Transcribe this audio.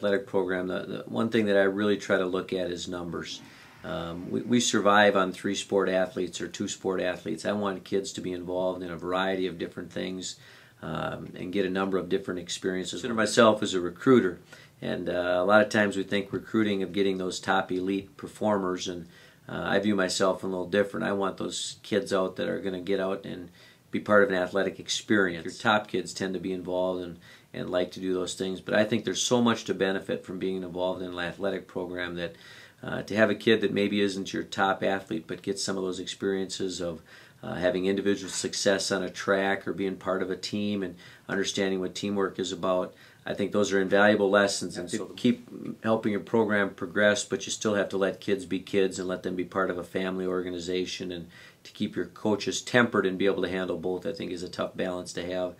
athletic program, the, the one thing that I really try to look at is numbers. Um, we, we survive on three sport athletes or two sport athletes. I want kids to be involved in a variety of different things um, and get a number of different experiences. Consider myself as a recruiter, and uh, a lot of times we think recruiting of getting those top elite performers, and uh, I view myself a little different. I want those kids out that are going to get out and be part of an athletic experience. Your top kids tend to be involved and, and like to do those things, but I think there's so much to benefit from being involved in an athletic program that uh, to have a kid that maybe isn't your top athlete but gets some of those experiences of uh, having individual success on a track or being part of a team and understanding what teamwork is about. I think those are invaluable lessons, and so keep helping your program progress. But you still have to let kids be kids and let them be part of a family organization, and to keep your coaches tempered and be able to handle both. I think is a tough balance to have.